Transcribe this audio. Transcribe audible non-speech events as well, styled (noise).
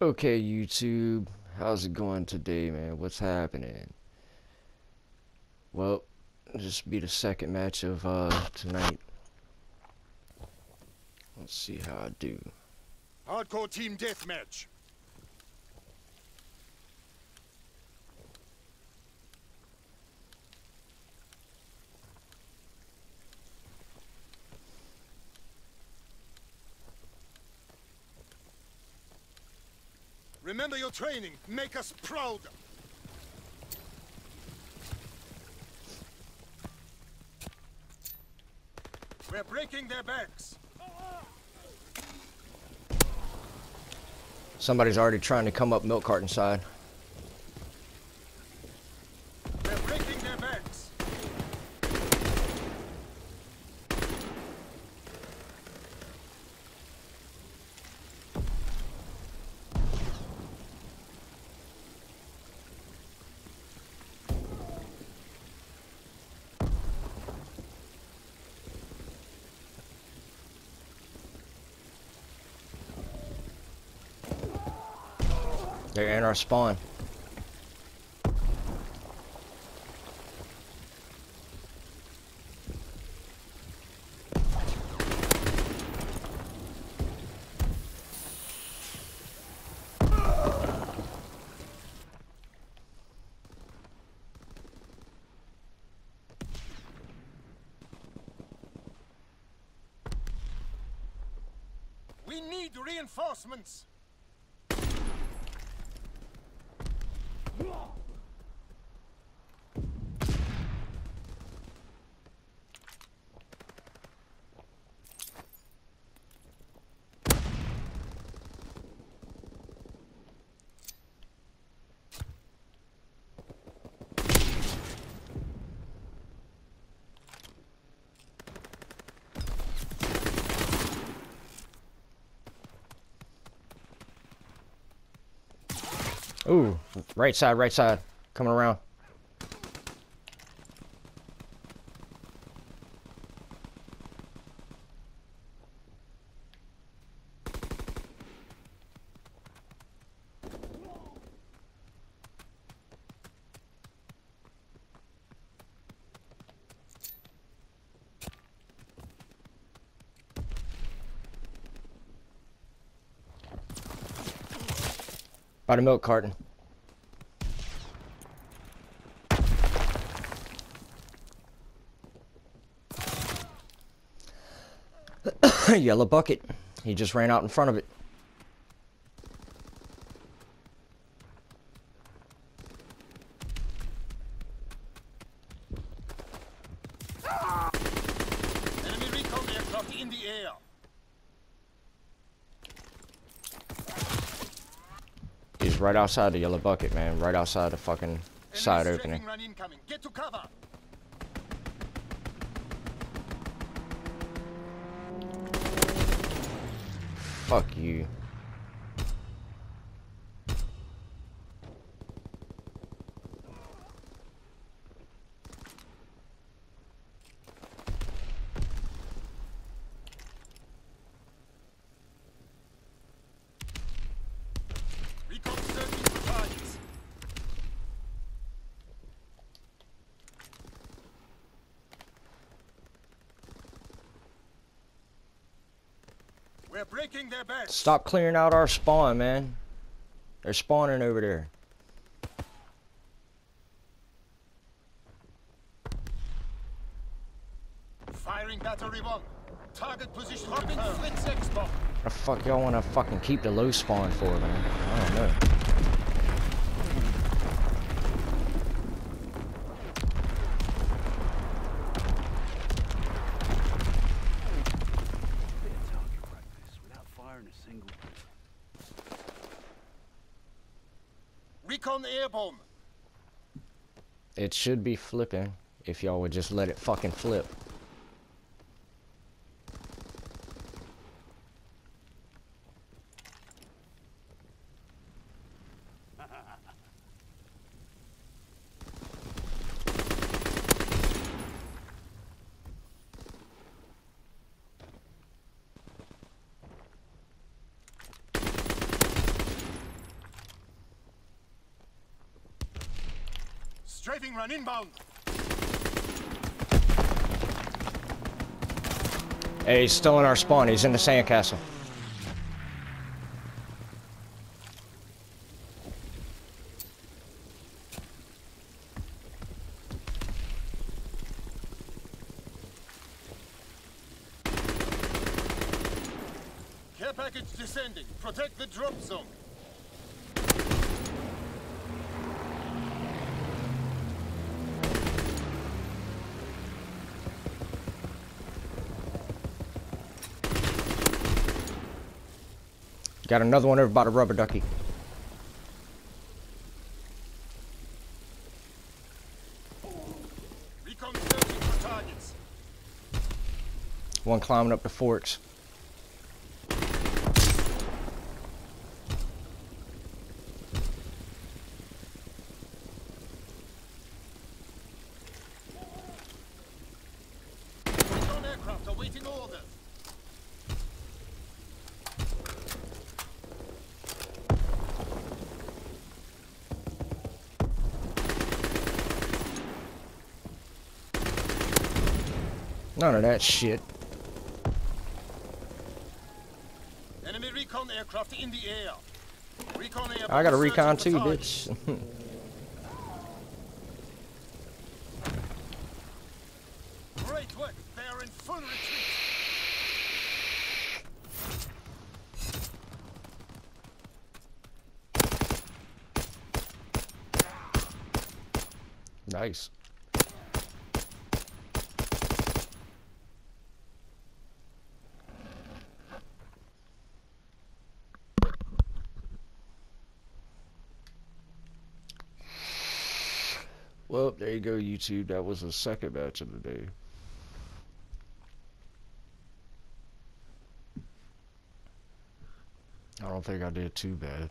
Okay, YouTube, how's it going today, man? What's happening? Well, this will be the second match of uh tonight. Let's see how I do. Hardcore team deathmatch. Remember your training. Make us proud. We're breaking their backs. Somebody's already trying to come up milk carton side. We're breaking their backs. They're in our spawn. We need reinforcements. Ooh, right side, right side. Coming around. By the milk carton. (coughs) Yellow bucket. He just ran out in front of it. Enemy recon aircraft in the air. Right outside the yellow bucket, man. Right outside the fucking Enemy side opening. Get to cover. Fuck you. Recon searching for targets. We're breaking their backs. Stop clearing out our spawn, man. They're spawning over there. Firing battery one. Target position confirmed. Flex export. The fuck y'all wanna fucking keep the low spawn for, man? I don't know. target practice without firing a single bullet. Recon airborne. It should be flipping if y'all would just let it fucking flip. Strafing run inbound. Hey, he's still in our spawn. He's in the sandcastle. Care package descending. Protect the drop zone. Got another one over by the rubber ducky. Recon searching for targets. One climbing up the forts. Recon aircraft awaiting orders. None of that shit. Enemy recon aircraft in the air. Recon. I got a recon too, bitch. (laughs) Great work. They are in full retreat. nice. Well, there you go, YouTube. That was the second match of the day. I don't think I did too bad.